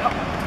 Yep.